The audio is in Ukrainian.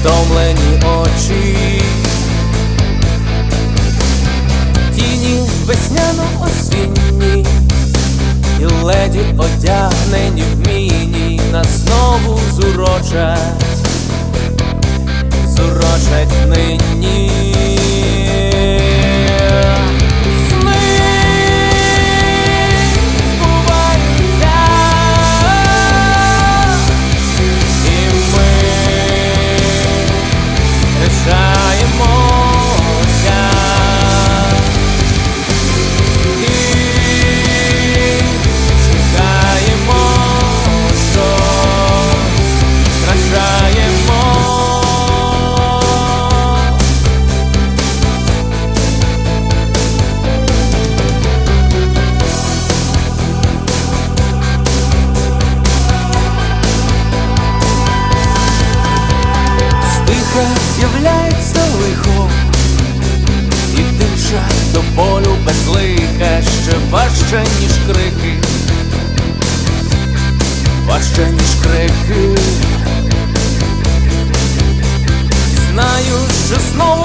втомлені очі, тіні весняно осінні, і леді одягнені в міні. Нас знову зурочать time Стиха з'являється лихо, і тиша до болю безлика ще важче, ніж крики, важче, ніж крики. Знаю, що знову